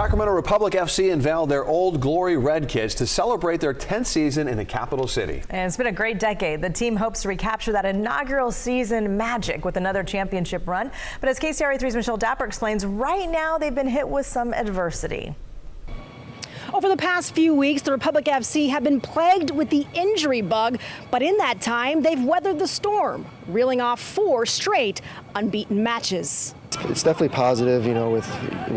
Sacramento Republic FC unveiled their Old Glory Red kits to celebrate their 10th season in the capital city. And it's been a great decade. The team hopes to recapture that inaugural season magic with another championship run. But as KCRA3's Michelle Dapper explains, right now they've been hit with some adversity. Over the past few weeks, the Republic FC have been plagued with the injury bug, but in that time, they've weathered the storm, reeling off four straight unbeaten matches. It's definitely positive, you know, with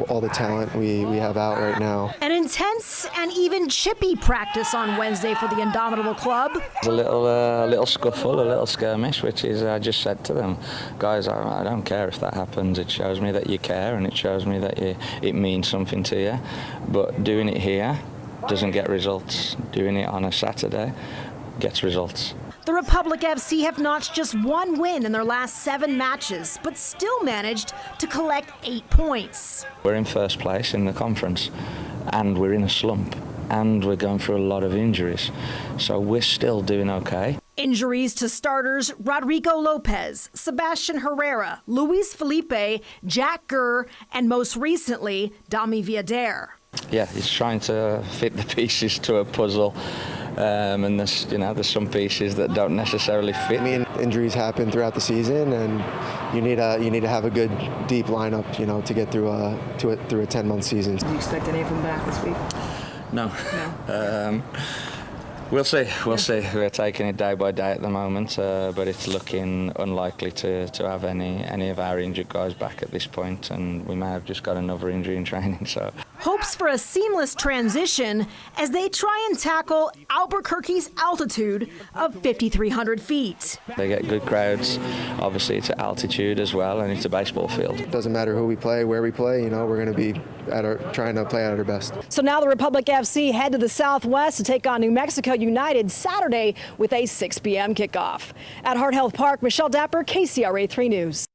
all the talent we, we have out right now. An intense and even chippy practice on Wednesday for the Indomitable Club. A little, uh, little scuffle, a little skirmish, which is I just said to them, guys, I, I, don't care if that happens. It shows me that you care, and it shows me that you, it means something to you. But doing it here doesn't get results. Doing it on a Saturday gets results. The Republic FC have notched just one win in their last seven matches, but still managed to collect eight points. We're in first place in the conference, and we're in a slump, and we're going through a lot of injuries. So we're still doing okay. Injuries to starters Rodrigo Lopez, Sebastian Herrera, Luis Felipe, Jack Gurr, and most recently, Dami Viader. Yeah, he's trying to fit the pieces to a puzzle um, and there's you know there's some pieces that don't necessarily fit. I mean, injuries happen throughout the season, and you need a you need to have a good deep lineup, you know, to get through a to a, through a 10 month season. Do you expect any of them back this week? No. No. Um, We'll see. We'll see. We're taking it day by day at the moment, uh, but it's looking unlikely to, to have any any of our injured guys back at this point, and we may have just got another injury in training. So hopes for a seamless transition as they try and tackle Albuquerque's altitude of 5,300 feet. They get good crowds. Obviously, it's altitude as well, and it's a baseball field. It doesn't matter who we play, where we play. You know, we're going to be at our trying to play at our best. So now the Republic FC head to the Southwest to take on New Mexico United Saturday with a 6 p.m. kickoff. At Heart Health Park, Michelle Dapper, KCRA 3 News.